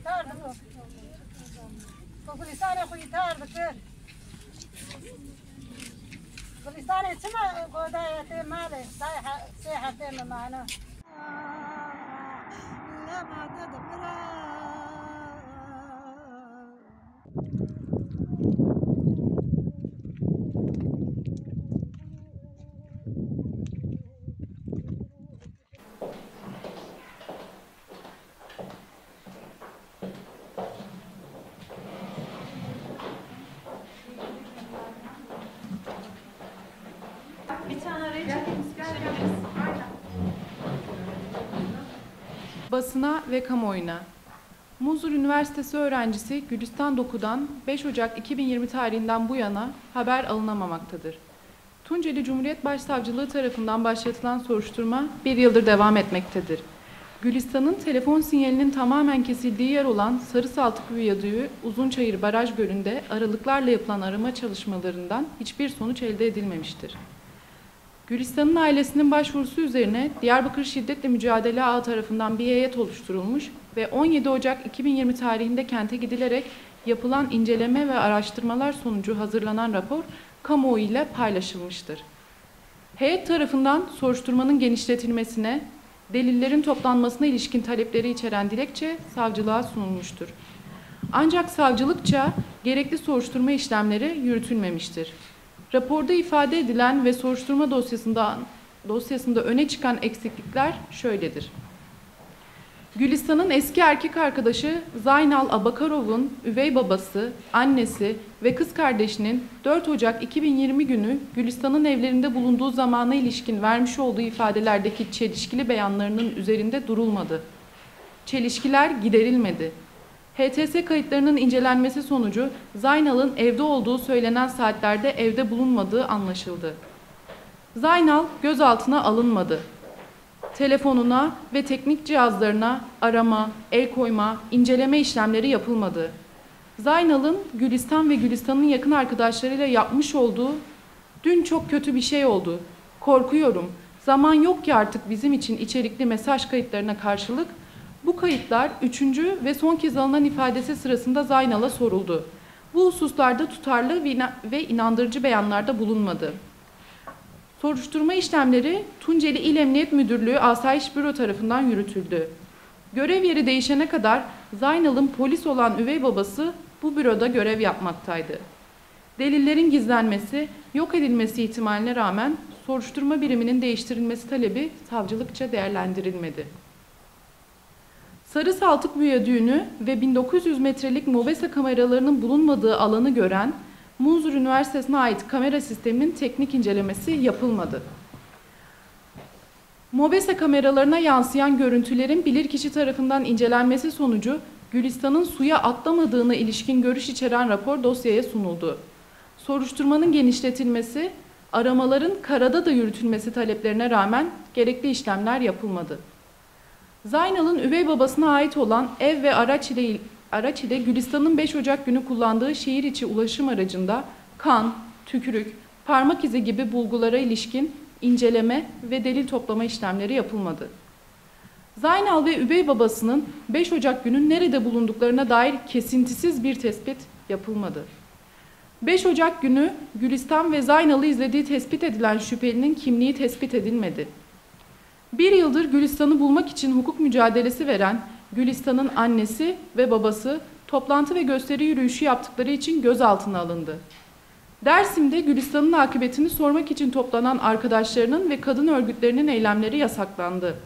يتار كلستان خو يتار بكر كلستان تسمع قودا يتي مالي سايحة سايحة تيم؟ معنا. لا ما تدبرها Basına ve kamuoyuna. Muzur Üniversitesi öğrencisi Gülistan Doku'dan 5 Ocak 2020 tarihinden bu yana haber alınamamaktadır. Tunceli Cumhuriyet Başsavcılığı tarafından başlatılan soruşturma bir yıldır devam etmektedir. Gülistan'ın telefon sinyalinin tamamen kesildiği yer olan Sarı Saltık Viyadüğü Uzunçayır Baraj Gölü'nde aralıklarla yapılan arama çalışmalarından hiçbir sonuç elde edilmemiştir. Gülistan'ın ailesinin başvurusu üzerine Diyarbakır Şiddetle Mücadele Ağı tarafından bir heyet oluşturulmuş ve 17 Ocak 2020 tarihinde kente gidilerek yapılan inceleme ve araştırmalar sonucu hazırlanan rapor kamuoyu ile paylaşılmıştır. Heyet tarafından soruşturmanın genişletilmesine, delillerin toplanmasına ilişkin talepleri içeren dilekçe savcılığa sunulmuştur. Ancak savcılıkça gerekli soruşturma işlemleri yürütülmemiştir. Raporda ifade edilen ve soruşturma dosyasında dosyasında öne çıkan eksiklikler şöyledir. Gülistan'ın eski erkek arkadaşı Zaynal Abakarov'un üvey babası, annesi ve kız kardeşinin 4 Ocak 2020 günü Gülistan'ın evlerinde bulunduğu zamana ilişkin vermiş olduğu ifadelerdeki çelişkili beyanlarının üzerinde durulmadı. Çelişkiler giderilmedi. HTS kayıtlarının incelenmesi sonucu Zaynal'ın evde olduğu söylenen saatlerde evde bulunmadığı anlaşıldı. Zaynal gözaltına alınmadı. Telefonuna ve teknik cihazlarına arama, el koyma, inceleme işlemleri yapılmadı. Zaynal'ın Gülistan ve Gülistan'ın yakın arkadaşlarıyla yapmış olduğu dün çok kötü bir şey oldu. Korkuyorum. Zaman yok ki artık bizim için içerikli mesaj kayıtlarına karşılık bu kayıtlar üçüncü ve son kez alınan ifadesi sırasında Zaynal'a soruldu. Bu hususlarda tutarlı ve inandırıcı beyanlarda bulunmadı. Soruşturma işlemleri Tunceli İl Emniyet Müdürlüğü Asayiş Büro tarafından yürütüldü. Görev yeri değişene kadar Zaynal'ın polis olan üvey babası bu büroda görev yapmaktaydı. Delillerin gizlenmesi, yok edilmesi ihtimaline rağmen soruşturma biriminin değiştirilmesi talebi savcılıkça değerlendirilmedi. Sarı Saltık Viyadüğü'nü ve 1900 metrelik Mobesa kameralarının bulunmadığı alanı gören Munzur Üniversitesi'ne ait kamera sisteminin teknik incelemesi yapılmadı. Mobesa kameralarına yansıyan görüntülerin bilirkişi tarafından incelenmesi sonucu Gülistan'ın suya atlamadığına ilişkin görüş içeren rapor dosyaya sunuldu. Soruşturmanın genişletilmesi, aramaların karada da yürütülmesi taleplerine rağmen gerekli işlemler yapılmadı. Zaynal'ın üvey babasına ait olan ev ve araç ile araç ile Gülistan'ın 5 Ocak günü kullandığı şehir içi ulaşım aracında kan, tükürük, parmak izi gibi bulgulara ilişkin inceleme ve delil toplama işlemleri yapılmadı. Zaynal ve üvey babasının 5 Ocak günü nerede bulunduklarına dair kesintisiz bir tespit yapılmadı. 5 Ocak günü Gülistan ve Zaynal'ı izlediği tespit edilen şüphelinin kimliği tespit edilmedi. Bir yıldır Gülistan'ı bulmak için hukuk mücadelesi veren Gülistan'ın annesi ve babası toplantı ve gösteri yürüyüşü yaptıkları için gözaltına alındı. Dersim'de Gülistan'ın akıbetini sormak için toplanan arkadaşlarının ve kadın örgütlerinin eylemleri yasaklandı.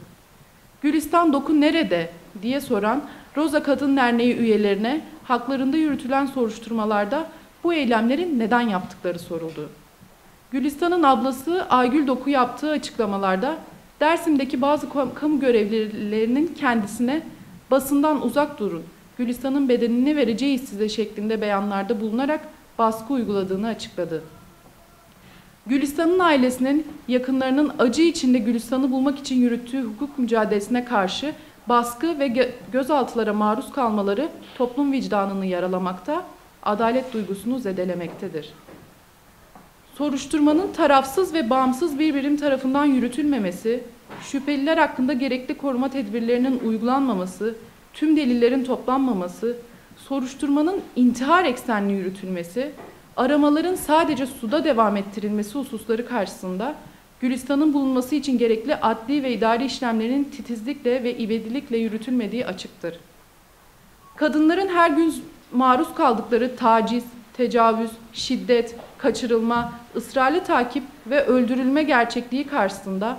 Gülistan Doku nerede diye soran Roza Kadın Derneği üyelerine haklarında yürütülen soruşturmalarda bu eylemlerin neden yaptıkları soruldu. Gülistan'ın ablası Aygül Doku yaptığı açıklamalarda Dersim'deki bazı kamu görevlilerinin kendisine basından uzak durun, Gülistan'ın bedenini vereceğiz size şeklinde beyanlarda bulunarak baskı uyguladığını açıkladı. Gülistan'ın ailesinin yakınlarının acı içinde Gülistan'ı bulmak için yürüttüğü hukuk mücadelesine karşı baskı ve gözaltılara maruz kalmaları toplum vicdanını yaralamakta, adalet duygusunu zedelemektedir. Soruşturmanın tarafsız ve bağımsız bir birim tarafından yürütülmemesi, şüpheliler hakkında gerekli koruma tedbirlerinin uygulanmaması, tüm delillerin toplanmaması, soruşturmanın intihar eksenli yürütülmesi, aramaların sadece suda devam ettirilmesi hususları karşısında Gülistan'ın bulunması için gerekli adli ve idari işlemlerin titizlikle ve ivedilikle yürütülmediği açıktır. Kadınların her gün maruz kaldıkları taciz, tecavüz, şiddet, kaçırılma, ısrarlı takip ve öldürülme gerçekliği karşısında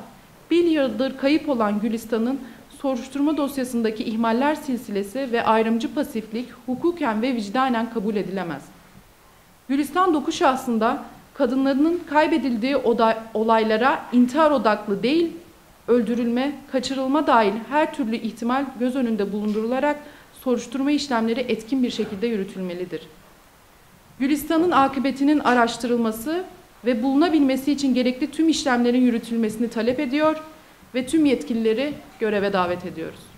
bir yıldır kayıp olan Gülistan'ın soruşturma dosyasındaki ihmaller silsilesi ve ayrımcı pasiflik hukuken ve vicdanen kabul edilemez. Gülistan Doku şahsında kadınlarının kaybedildiği olaylara intihar odaklı değil, öldürülme, kaçırılma dahil her türlü ihtimal göz önünde bulundurularak soruşturma işlemleri etkin bir şekilde yürütülmelidir. Gülistan'ın akıbetinin araştırılması ve bulunabilmesi için gerekli tüm işlemlerin yürütülmesini talep ediyor ve tüm yetkilileri göreve davet ediyoruz.